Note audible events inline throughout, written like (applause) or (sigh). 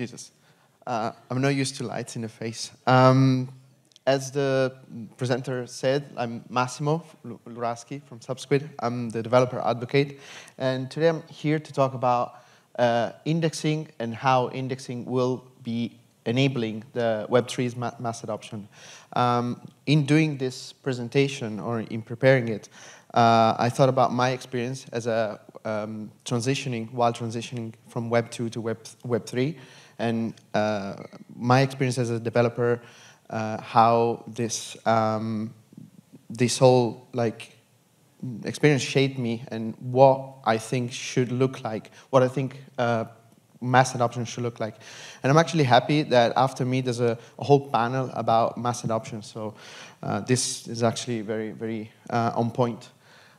Jesus. Uh, I'm not used to lights in the face. Um, as the presenter said, I'm Massimo Luraschi from Subsquid. I'm the developer advocate. And today I'm here to talk about uh, indexing and how indexing will be enabling the Web3's mass adoption. Um, in doing this presentation or in preparing it, uh, I thought about my experience as a um, transitioning, while transitioning from Web 2 to Web, Web 3, and uh, my experience as a developer, uh, how this, um, this whole like experience shaped me and what I think should look like, what I think uh, mass adoption should look like. And I'm actually happy that after me there's a, a whole panel about mass adoption. So uh, this is actually very, very uh, on point.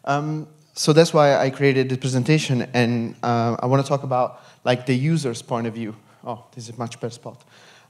Um, so that's why I created the presentation, and uh, I want to talk about like the user's point of view. Oh, this is a much better spot.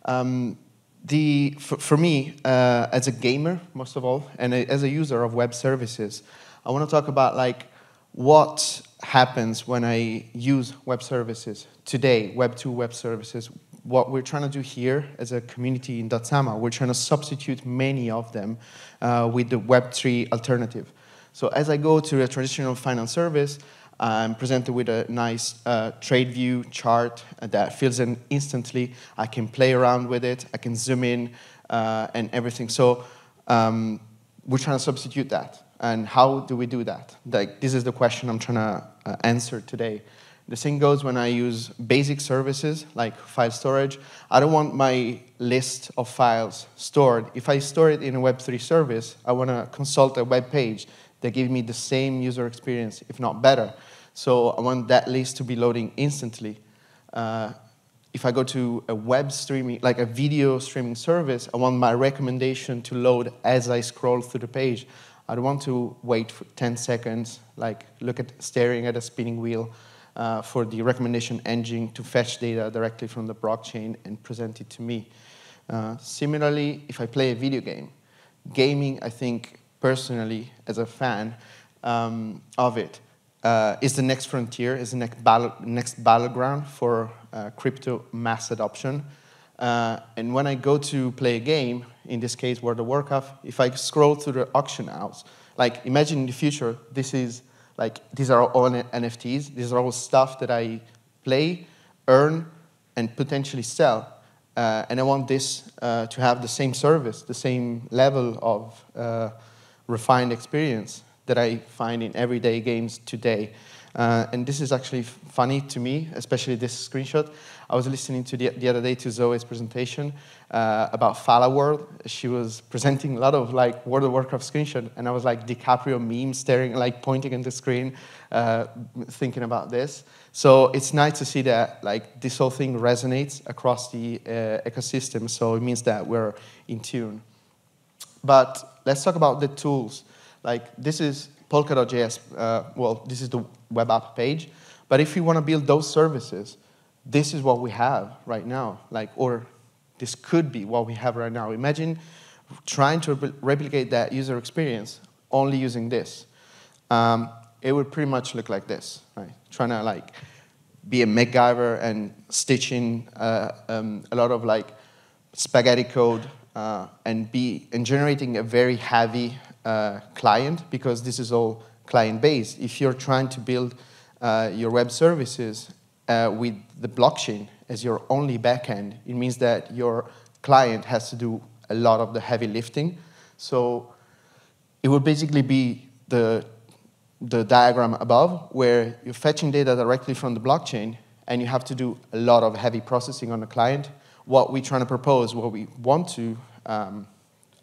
Um, the, for, for me, uh, as a gamer, most of all, and a, as a user of web services, I want to talk about like what happens when I use web services today, Web 2 web services. What we're trying to do here as a community in Dotsama, we're trying to substitute many of them uh, with the Web 3 alternative. So as I go to a traditional finance service, I'm presented with a nice uh, trade view chart that fills in instantly. I can play around with it. I can zoom in uh, and everything. So um, we're trying to substitute that. And how do we do that? Like, this is the question I'm trying to uh, answer today. The same goes when I use basic services like file storage. I don't want my list of files stored. If I store it in a Web3 service, I want to consult a web page that gives me the same user experience, if not better. So I want that list to be loading instantly. Uh, if I go to a web streaming, like a video streaming service, I want my recommendation to load as I scroll through the page. I don't want to wait for 10 seconds, like look at staring at a spinning wheel uh, for the recommendation engine to fetch data directly from the blockchain and present it to me. Uh, similarly, if I play a video game, gaming, I think, personally, as a fan um, of it, uh, is the next frontier, is the next, battle, next battleground for uh, crypto mass adoption. Uh, and when I go to play a game, in this case World of Warcraft, if I scroll through the auction house, like imagine in the future, this is like, these are all NFTs, these are all stuff that I play, earn, and potentially sell. Uh, and I want this uh, to have the same service, the same level of uh, refined experience that I find in everyday games today. Uh, and this is actually funny to me, especially this screenshot. I was listening to the, the other day to Zoe's presentation uh, about Phala World. She was presenting a lot of like World of Warcraft screenshot, and I was like DiCaprio meme staring, like pointing at the screen, uh, thinking about this. So it's nice to see that like this whole thing resonates across the uh, ecosystem. So it means that we're in tune. But let's talk about the tools. Like this is Polkadot.js, uh, well, this is the web app page. But if you want to build those services, this is what we have right now. Like, or this could be what we have right now. Imagine trying to re replicate that user experience only using this. Um, it would pretty much look like this, right? Trying to like be a MacGyver and stitch in uh, um, a lot of like spaghetti code uh, and be and generating a very heavy uh, client because this is all client-based. If you're trying to build uh, your web services uh, with the blockchain as your only backend, it means that your client has to do a lot of the heavy lifting. So it would basically be the, the diagram above where you're fetching data directly from the blockchain and you have to do a lot of heavy processing on the client. What we're trying to propose, what we want to um,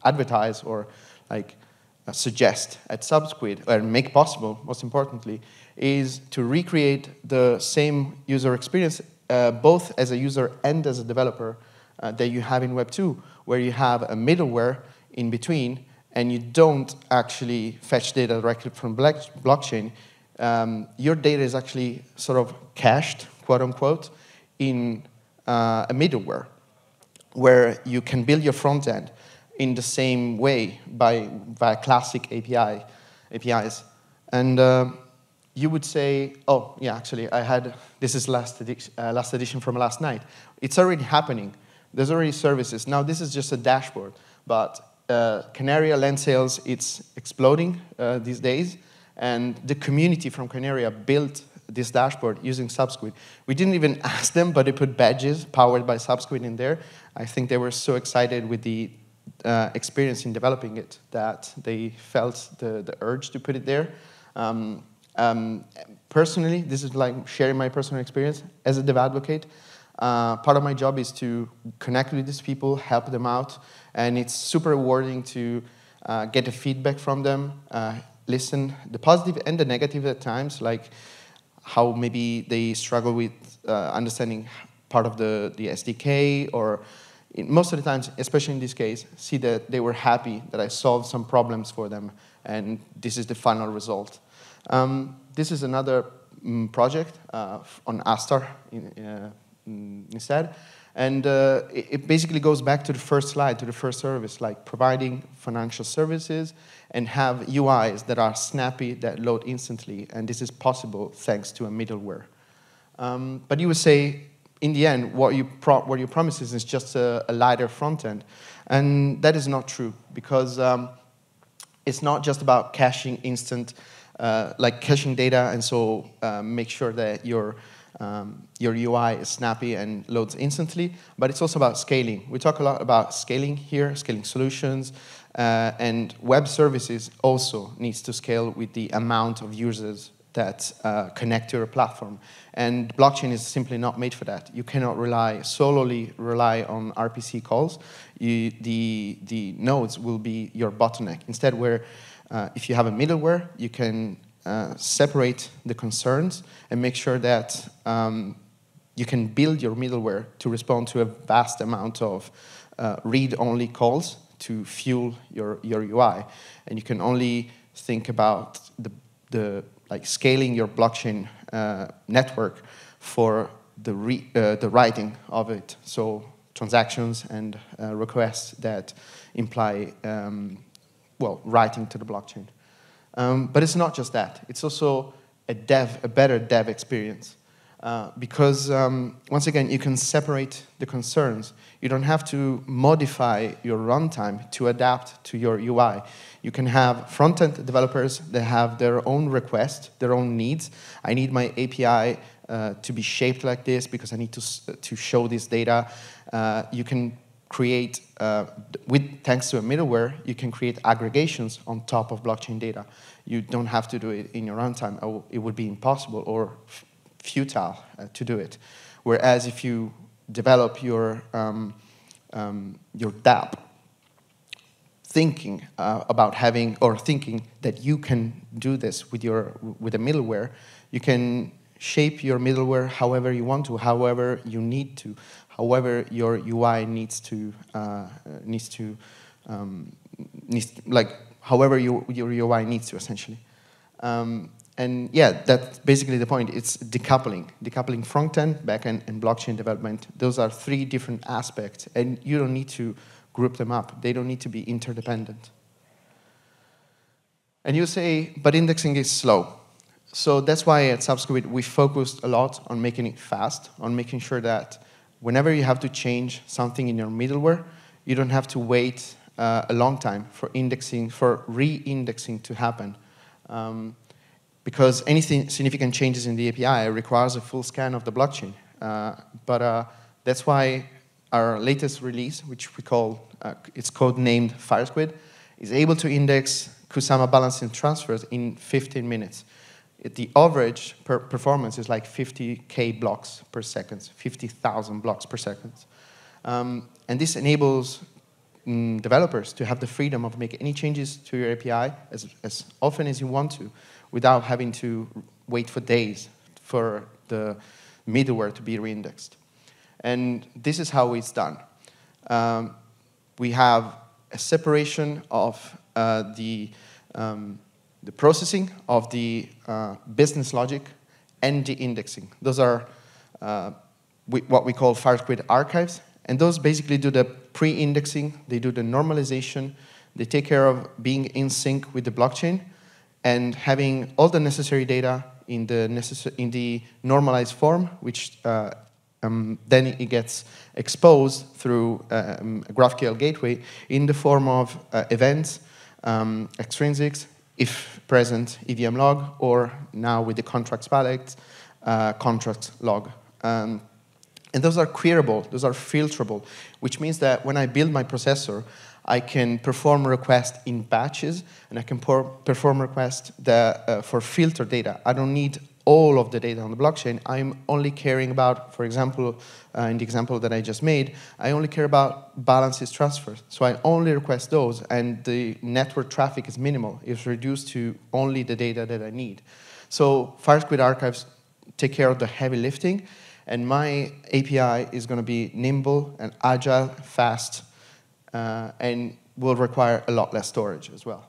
advertise or like suggest at Subsquid, or make possible, most importantly, is to recreate the same user experience, uh, both as a user and as a developer, uh, that you have in Web 2, where you have a middleware in between, and you don't actually fetch data directly from blockchain. Um, your data is actually sort of cached, quote unquote, in uh, a middleware, where you can build your front end in the same way by via classic API, APIs. And uh, you would say, oh, yeah, actually, I had, this is last, edition, uh, last edition from last night. It's already happening. There's already services. Now, this is just a dashboard, but uh, Kanaria land sales, it's exploding uh, these days, and the community from Kanaria built this dashboard using Subsquid. We didn't even (laughs) ask them, but they put badges powered by Subsquid in there. I think they were so excited with the uh, experience in developing it that they felt the, the urge to put it there. Um, um, personally, this is like sharing my personal experience as a dev advocate. Uh, part of my job is to connect with these people, help them out, and it's super rewarding to uh, get the feedback from them, uh, listen the positive and the negative at times, like how maybe they struggle with uh, understanding part of the, the SDK or most of the times, especially in this case, see that they were happy that I solved some problems for them, and this is the final result. Um, this is another um, project uh, on Astar in, uh, mm, instead, and uh, it, it, basically goes back to the first slide, to the first service, like providing financial services and have UIs that are snappy, that load instantly, and this is possible thanks to a middleware. Um, but you would say, in the end, what you, pro what you promise is just a, a, lighter front end. And that is not true because um, it's not just about caching instant, uh, like caching data, and so uh, make sure that your, um, your UI is snappy and loads instantly, but it's also about scaling. We talk a lot about scaling here, scaling solutions, uh, and web services also needs to scale with the amount of users that uh, connect to your platform. And blockchain is simply not made for that. You cannot rely solely rely on RPC calls. You, the, the nodes will be your bottleneck. Instead, where uh, if you have a middleware, you can uh, separate the concerns and make sure that um, you can build your middleware to respond to a vast amount of uh, read-only calls to fuel your, your UI. And you can only think about the, the like scaling your blockchain uh, network for the, re, uh, the writing of it. So transactions and uh, requests that imply, um, well, writing to the blockchain. Um, but it's not just that. It's also a dev, a better dev experience. Uh, because um, once again, you can separate the concerns. You don't have to modify your runtime to adapt to your UI. You can have front-end developers that have their own requests, their own needs. I need my API uh, to be shaped like this because I need to, to show this data. Uh, you can create, uh, with thanks to a middleware, you can create aggregations on top of blockchain data. You don't have to do it in your runtime. It would be impossible or futile uh, to do it. Whereas if you develop your, um, um, your dApp thinking uh, about having, or thinking that you can do this with, your, with a middleware, you can shape your middleware however you want to, however you need to, however your UI needs to, uh, needs to, um, needs, like, however you, your UI needs to, essentially. Um, and yeah, that's basically the point. It's decoupling, decoupling front-end, back-end, and blockchain development. Those are three different aspects, and you don't need to group them up. They don't need to be interdependent. And you say, but indexing is slow. So that's why at Subsquid we focused a lot on making it fast, on making sure that whenever you have to change something in your middleware, you don't have to wait uh, a long time for indexing, for re-indexing to happen. Um, because anything significant changes in the API requires a full scan of the blockchain. Uh, but uh, that's why our latest release, which we call, uh, it's codenamed FireSquid, is able to index Kusama balancing transfers in 15 minutes. It, the average per performance is like 50k blocks per second, 50,000 blocks per second. Um, and this enables mm, developers to have the freedom of making any changes to your API as, as often as you want to without having to wait for days for the middleware to be reindexed. And this is how it's done. Um, we have a separation of uh, the, um, the processing of the uh, business logic and the indexing. Those are uh, what we call FireSquid archives. And those basically do the pre-indexing, they do the normalization, they take care of being in sync with the blockchain, and having all the necessary data in the, in the normalized form, which uh, um, then it gets exposed through um, GraphQL gateway in the form of uh, events, um, extrinsics, if present EVM log, or now with the contracts pallet, uh, contract log. Um, and those are queryable, those are filterable, which means that when I build my processor, I can perform requests in batches, and I can perform requests uh, for filter data. I don't need all of the data on the blockchain. I'm only caring about, for example, uh, in the example that I just made, I only care about balances transfers. So I only request those, and the network traffic is minimal. It's reduced to only the data that I need. So FireSquid archives take care of the heavy lifting, and my API is going to be nimble and agile, fast, uh, and will require a lot less storage as well.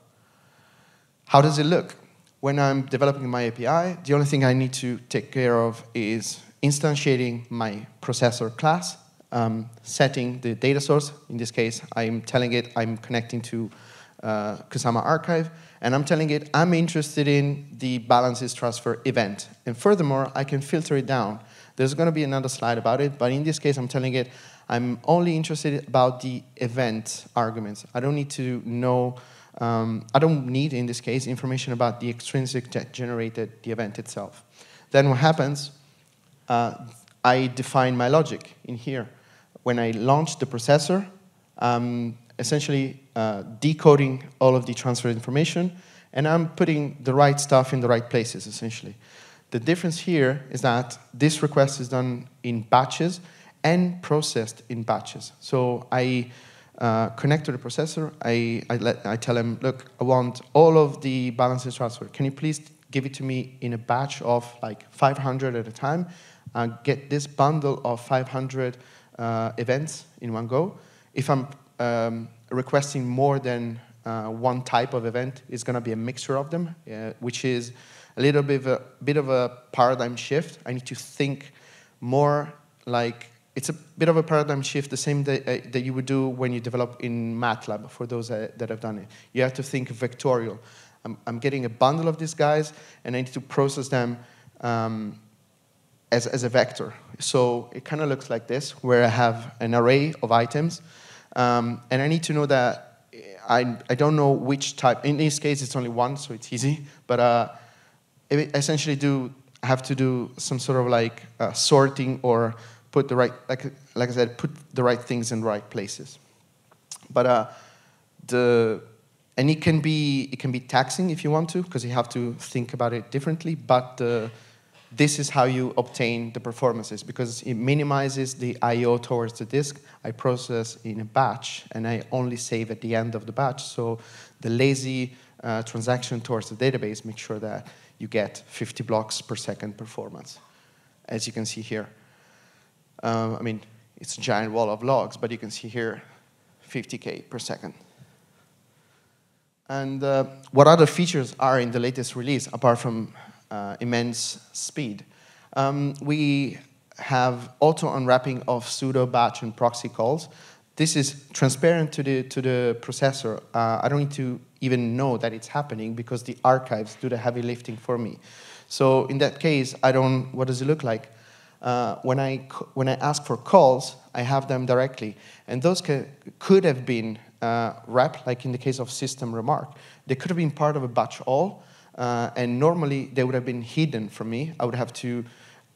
How does it look? When I'm developing my API, the only thing I need to take care of is instantiating my processor class, um, setting the data source. In this case, I'm telling it I'm connecting to uh, Kusama archive, and I'm telling it I'm interested in the balances transfer event. And furthermore, I can filter it down. There's going to be another slide about it, but in this case, I'm telling it I'm only interested about the event arguments. I don't need to know, um, I don't need, in this case, information about the extrinsic that generated the event itself. Then what happens, uh, I define my logic in here. When I launch the processor, I'm essentially uh, decoding all of the transfer information, and I'm putting the right stuff in the right places, essentially. The difference here is that this request is done in batches, and processed in batches. So I uh, connect to the processor, I, I, let, I tell him, look, I want all of the balances transfer. Can you please give it to me in a batch of like 500 at a time? Uh, get this bundle of 500 uh, events in one go. If I'm um, requesting more than uh, one type of event, it's going to be a mixture of them, uh, which is a little bit of a, bit of a paradigm shift. I need to think more like it's a bit of a paradigm shift, the same that, uh, that you would do when you develop in MATLAB, for those uh, that have done it. You have to think vectorial. I'm, I'm, getting a bundle of these guys, and I need to process them um, as, as a vector. So it kind of looks like this, where I have an array of items, um, and I need to know that I, I don't know which type. In this case, it's only one, so it's easy, but uh, essentially do have to do some sort of like uh, sorting or put the right, like, like I said, put the right things in right places. But uh, the, and it can be, it can be taxing if you want to, because you have to think about it differently, but uh, this is how you obtain the performances, because it minimizes the I.O. towards the disk. I process in a batch, and I only save at the end of the batch, so the lazy uh, transaction towards the database make sure that you get 50 blocks per second performance, as you can see here. Um, I mean, it's a giant wall of logs, but you can see here 50K per second. And uh, what other features are in the latest release, apart from uh, immense speed? Um, we have auto unwrapping of sudo batch and proxy calls. This is transparent to the, to the processor. Uh, I don't need to even know that it's happening because the archives do the heavy lifting for me. So in that case, I don't, what does it look like? uh, when, I, when I ask for calls, I have them directly. And those could have been uh, wrapped, like in the case of system remark. They could have been part of a batch all, uh, and normally they would have been hidden from me. I would have to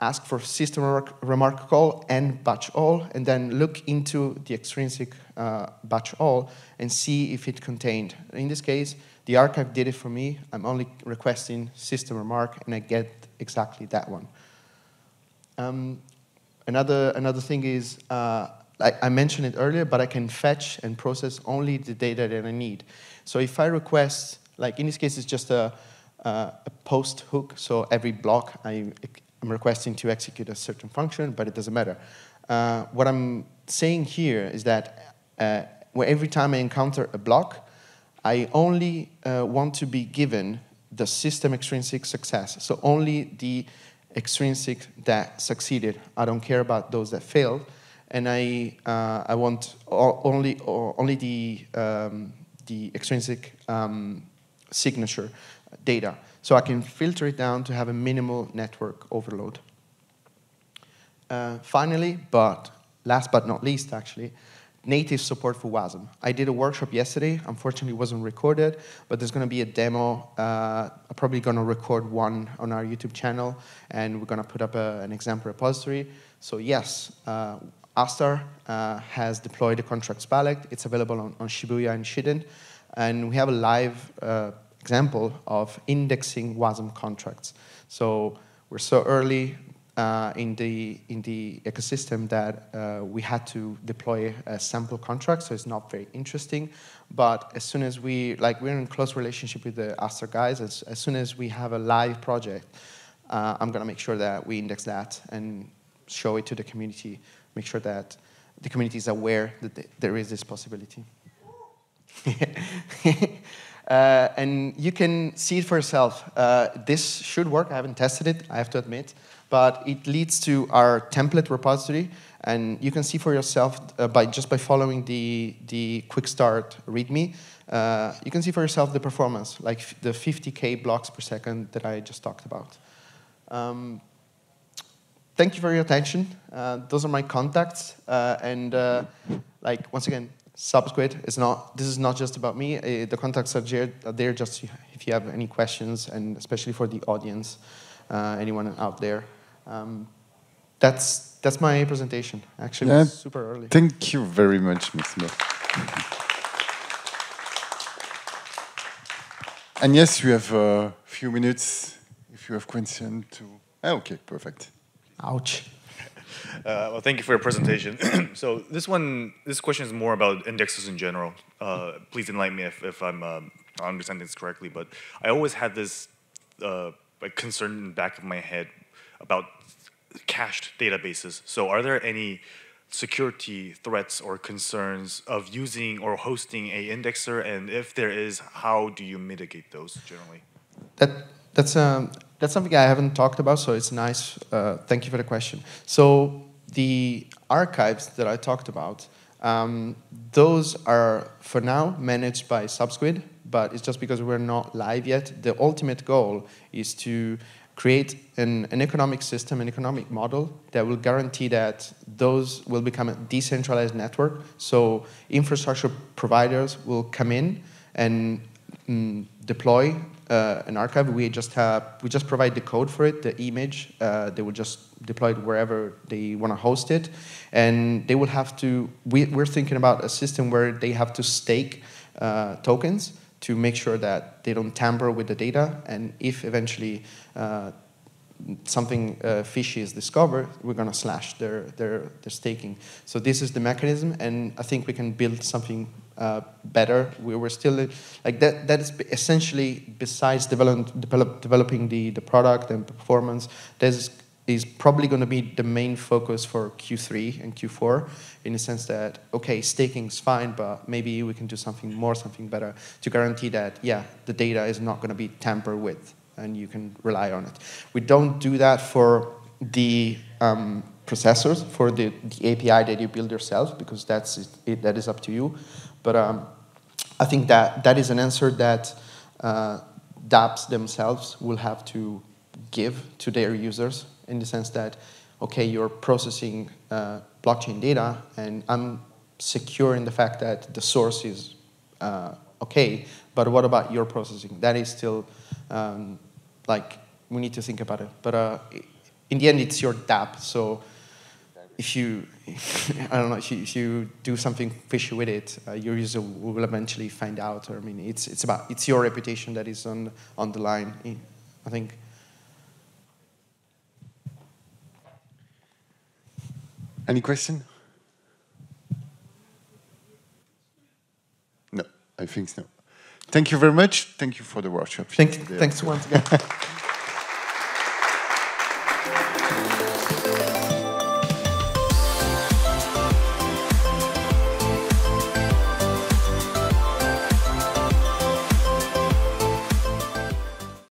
ask for system remark, call and batch all, and then look into the extrinsic uh, batch all and see if it contained. In this case, the archive did it for me. I'm only requesting system remark, and I get exactly that one. Um, another, another thing is, uh, I, I, mentioned it earlier, but I can fetch and process only the data that I need. So if I request, like in this case, it's just a, a post hook, so every block I, am requesting to execute a certain function, but it doesn't matter. Uh, what I'm saying here is that uh, every time I encounter a block, I only uh, want to be given the system extrinsic success. So only the extrinsic that succeeded. I don't care about those that failed, and I uh, I want only only the um, the extrinsic um, signature data. So I can filter it down to have a minimal network overload. Uh, finally, but last but not least, actually, native support for WASM. I did a workshop yesterday. Unfortunately, it wasn't recorded, but there's going to be a demo. Uh, I'm probably going to record one on our YouTube channel, and we're going to put up a, an example repository. So yes, uh, Astar uh, has deployed a contracts pallet. It's available on, on Shibuya and Shiden, and we have a live uh, example of indexing WASM contracts. So we're so early, uh, in the in the ecosystem that uh, we had to deploy a sample contract, so it's not very interesting. But as soon as we like, we're in close relationship with the Astar guys. As, as soon as we have a live project, uh, I'm gonna make sure that we index that and show it to the community. Make sure that the community is aware that th there is this possibility. (laughs) Uh, and you can see it for yourself. Uh, this should work. I haven't tested it, I have to admit but it leads to our template repository. And you can see for yourself uh, by just by following the, the quick start README, uh, you can see for yourself the performance, like the 50K blocks per second that I just talked about. Um, thank you for your attention. Uh, those are my contacts. Uh, and like, once again, Subsquid is not, this is not just about me. Uh, the contacts are there just if you have any questions, and especially for the audience, anyone out there. Um, that's that's my presentation. Actually, yeah, super early. Thank you very much, Massimo. and yes, we have a few minutes if you have questions to. Ah, okay, perfect. Ouch. Uh, well, thank you for your presentation. (clears throat) so this one, this question is more about indexes in general. Uh, please enlighten me if, if I'm um, understanding this correctly. But I always had this uh, concern in the back of my head about cached databases. So are there any security threats or concerns of using or hosting a indexer? And if there is, how do you mitigate those generally? That, that's, um, that's something I haven't talked about, so it's nice. Uh, thank you for the question. So the archives that I talked about, um, those are, for now, managed by Subsquid, but it's just because we're not live yet. The ultimate goal is to create an, an economic system, an economic model that will guarantee that those will become a decentralized network. So infrastructure providers will come in and mm, deploy uh, an archive. We just have we just provide the code for it, the image. Uh, they will just deploy it wherever they want to host it, and they will have to. We, we're thinking about a system where they have to stake uh, tokens to make sure that they don't tamper with the data. And if eventually uh, something uh, fishy is discovered, we're going to slash their, their, their staking. So this is the mechanism, and I think we can build something uh, better. We were still like that. That is essentially besides develop, develop, developing the the product and performance. There's is probably going to be the main focus for Q3 and Q4 in the sense that, okay, staking is fine, but maybe we can do something more, something better to guarantee that, yeah, the data is not going to be tampered with and you can rely on it. We don't do that for the um, processors, for the, the API that you build yourself, because that's it, that is up to you. But um, I think that that is an answer that uh, dApps themselves will have to give to their users in the sense that, okay, you're processing uh, blockchain data, and I'm secure in the fact that the source is uh, okay, but what about your processing? That is still, um, like, we need to think about it. But uh, in the end, it's your dApp, so if you, (laughs) I don't know, if you, if you do something fishy with it, uh, your user will eventually find out. Or I mean, it's it's about it's your reputation that is on on the line. I think. Any question? No, I think so. Thank you very much. Thank you for the workshop. Thank, thanks once again. (laughs)